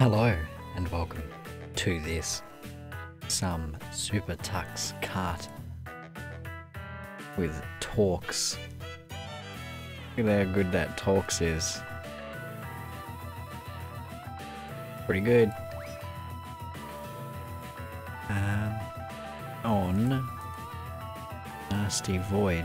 Hello and welcome to this some Super Tux Kart with Torx. Look at how good that Torx is. Pretty good. Um, on Nasty Void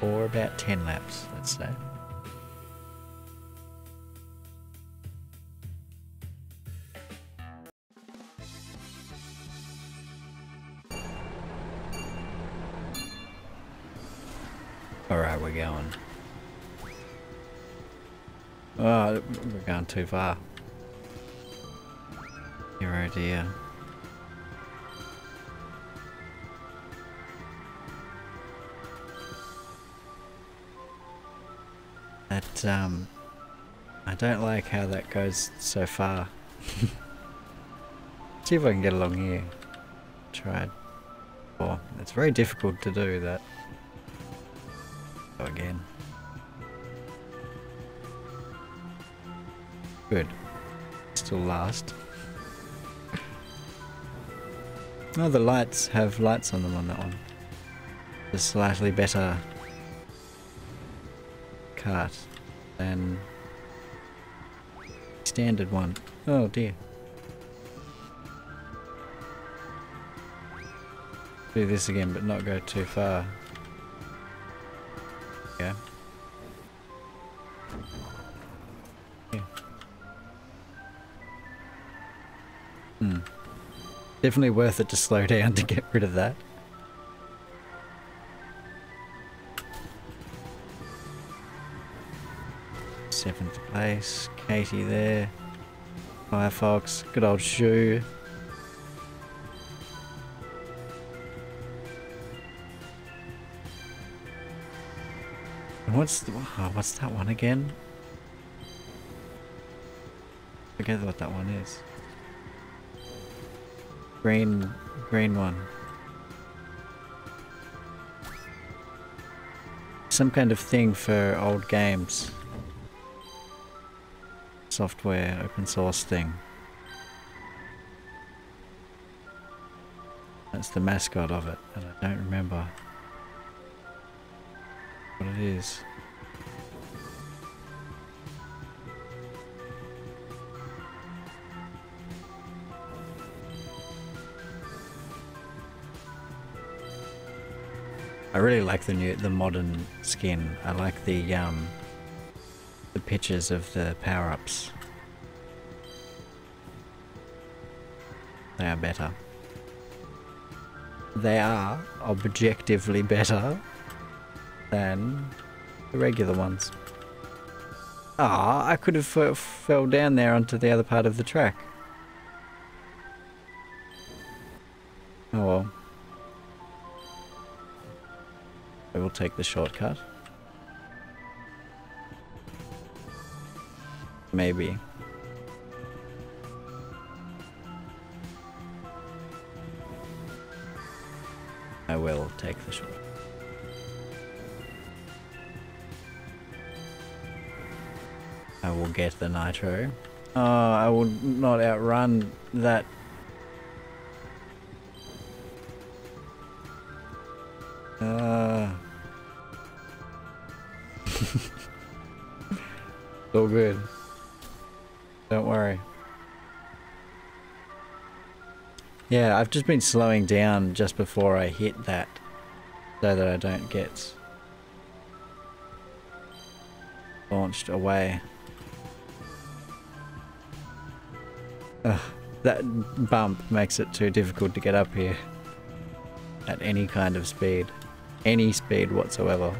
for about 10 laps, let's say. We're going too far. Hero dear. That, um... I don't like how that goes so far. See if I can get along here. Tried. Oh, it's very difficult to do that. Go again. Good. Still last. Oh, the lights have lights on them on that one. The slightly better cart than standard one. Oh dear. Do this again but not go too far. Definitely worth it to slow down to get rid of that. Seventh place, Katie there. Firefox, good old shoe. What's the, oh, what's that one again? I forget what that one is. Green, green one. Some kind of thing for old games. Software, open source thing. That's the mascot of it, and I don't remember what it is. I really like the new, the modern skin. I like the um, the pictures of the power-ups. They are better. They are objectively better than the regular ones. Ah, I could have fell down there onto the other part of the track. Take the shortcut. Maybe. I will take the shortcut. I will get the nitro. Oh, I will not outrun that. So good. Don't worry. Yeah, I've just been slowing down just before I hit that so that I don't get launched away. Ugh, that bump makes it too difficult to get up here at any kind of speed. Any speed whatsoever.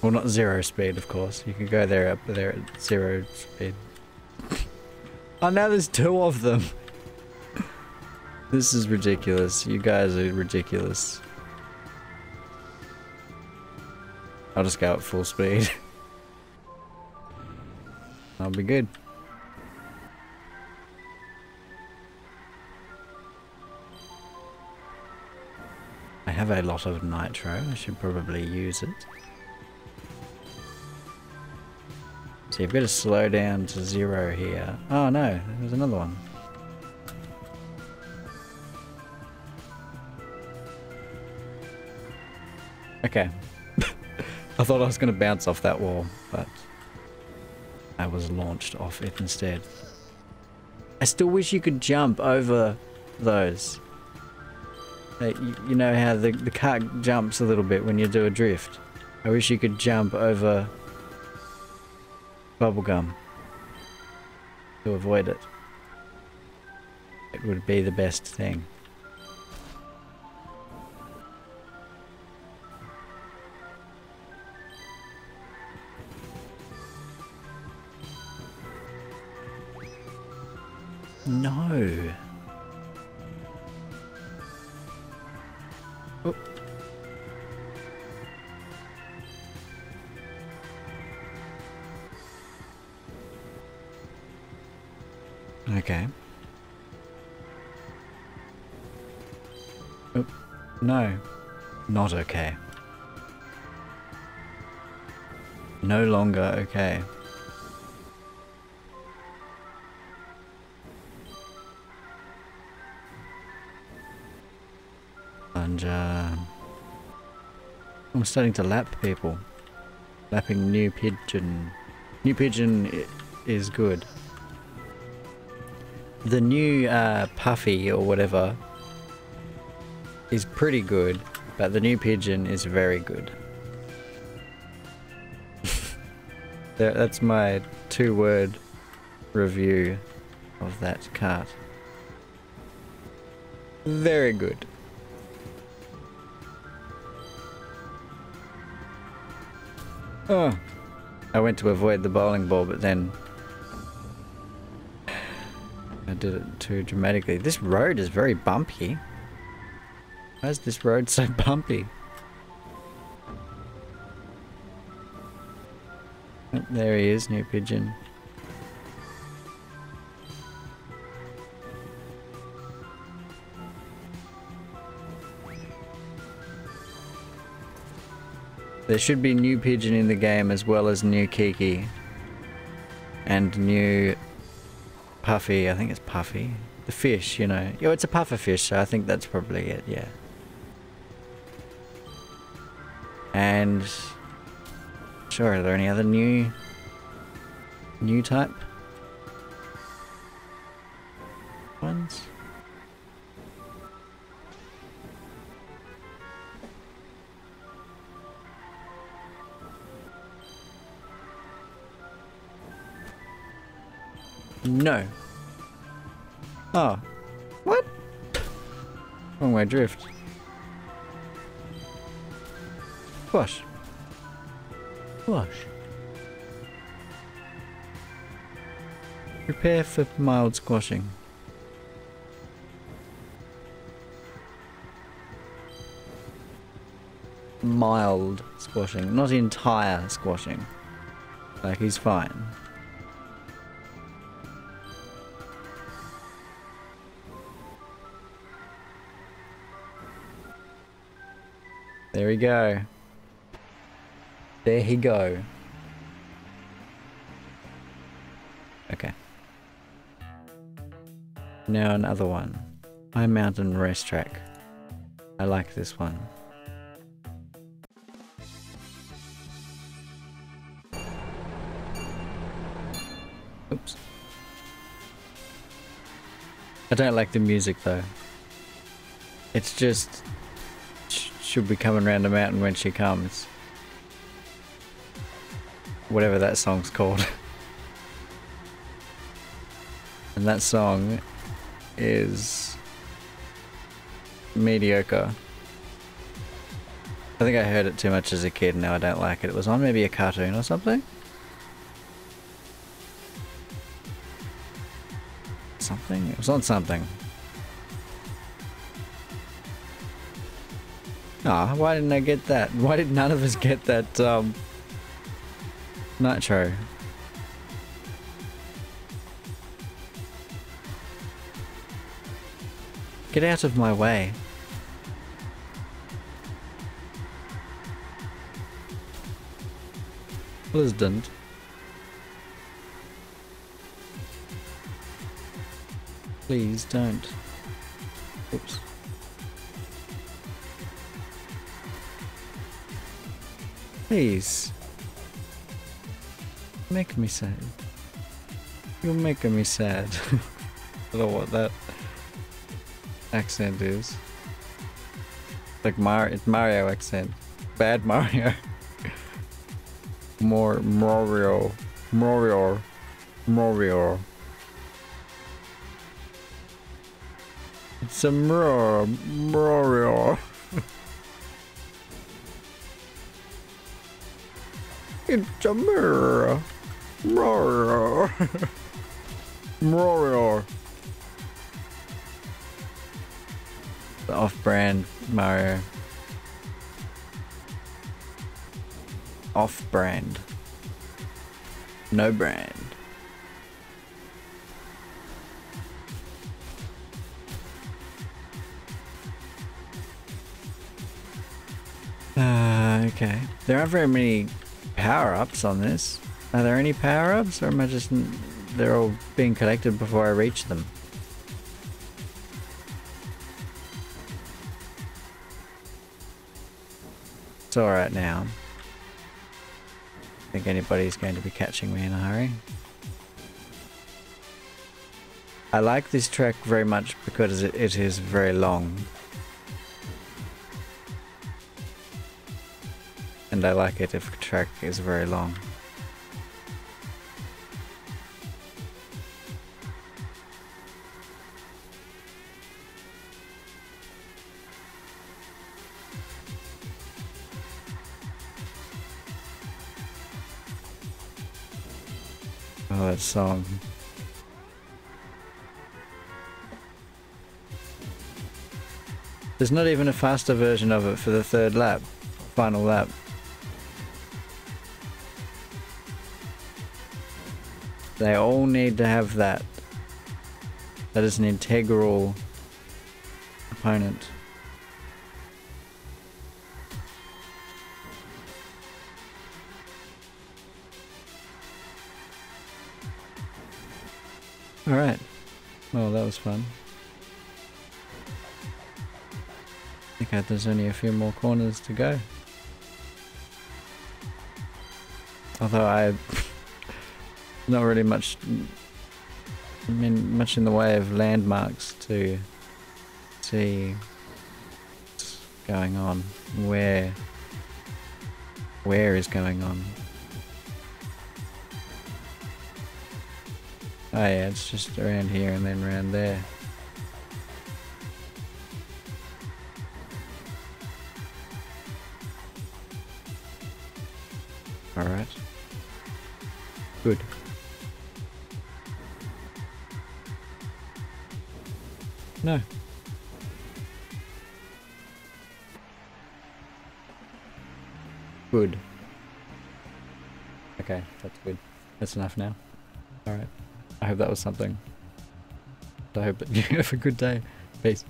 Well, not zero speed, of course. You can go there up there at zero speed. oh, now there's two of them. this is ridiculous. You guys are ridiculous. I'll just go at full speed. I'll be good. I have a lot of nitro. I should probably use it. So you've got to slow down to zero here. Oh no, there's another one. Okay. I thought I was going to bounce off that wall, but I was launched off it instead. I still wish you could jump over those. Uh, you, you know how the, the car jumps a little bit when you do a drift. I wish you could jump over bubblegum to avoid it. It would be the best thing. No. Okay. Oh, no. Not okay. No longer okay. And uh, I'm starting to lap people. Lapping New Pidgin. New Pidgin is good. The new uh, Puffy or whatever is pretty good, but the new Pidgin is very good. That's my two word review of that cart. Very good. Oh. I went to avoid the bowling ball, but then I did it too dramatically. This road is very bumpy. Why is this road so bumpy? Oh, there he is, new pidgin. There should be new pidgin in the game as well as new Kiki. And new Puffy, I think it's Puffy. The fish, you know. Yeah, it's a puffer fish, so I think that's probably it, yeah. And sure, are there any other new new type Oh. What? Wrong way drift. Squash. Squash. Prepare for mild squashing. Mild squashing, not entire squashing. Like he's fine. There we go. There he go. Okay. Now another one. High Mountain Racetrack. I like this one. Oops. I don't like the music though. It's just she'll be coming around the mountain when she comes. Whatever that song's called. and that song is mediocre. I think I heard it too much as a kid and now I don't like it. It was on maybe a cartoon or something? Something? It was on something. Ah, why didn't I get that? Why did none of us get that, um... Nitro? Get out of my way. Lisdent. Please don't. Oops. Please. Make me sad. You're making me sad. I don't know what that accent is. Like it's Mario accent. Bad Mario. More Mario. Mario. Mario. It's a. Mario. Mirror. Mario. Mario. The off-brand Mario. Off-brand. No brand. Uh, okay. There aren't very many power-ups on this. Are there any power-ups or am I just... They're all being collected before I reach them? It's alright now. I think anybody's going to be catching me in a hurry. I like this track very much because it, it is very long. And I like it if track is very long. Oh, that song. There's not even a faster version of it for the third lap, final lap. They all need to have that. That is an integral opponent. Alright. Well, that was fun. Okay, there's only a few more corners to go. Although I... not really much... I mean, much in the way of landmarks to see what's going on. Where... Where is going on. Oh yeah, it's just around here and then around there. Alright. Good. No. Good. Okay, that's good. That's enough now. Alright. I hope that was something. I hope that you have a good day. Peace.